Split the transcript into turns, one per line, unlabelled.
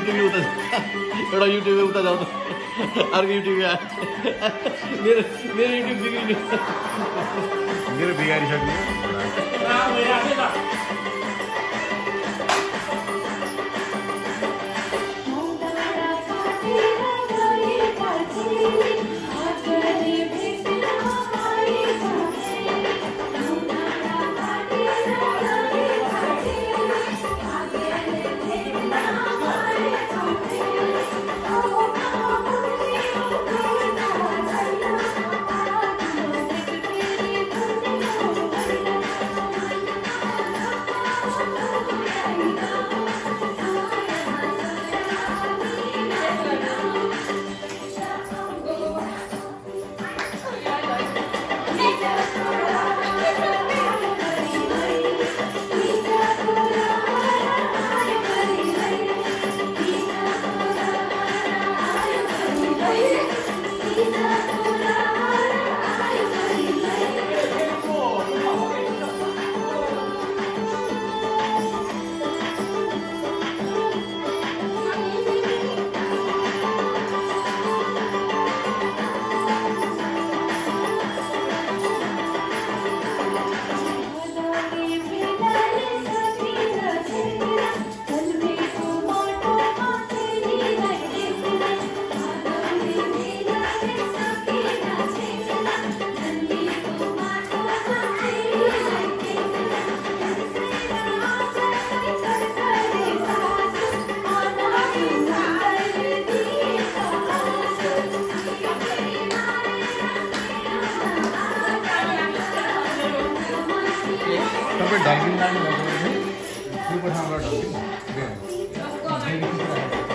YouTube उता एउटा YouTube उता जाउँ अर्को युट्युब मेरो मेरो युट्युब बिग्रिनु
मेरो बिगारिसक्यो ऊपर डाइविंग लैंड इसके ऊपर हमारा डाइविंग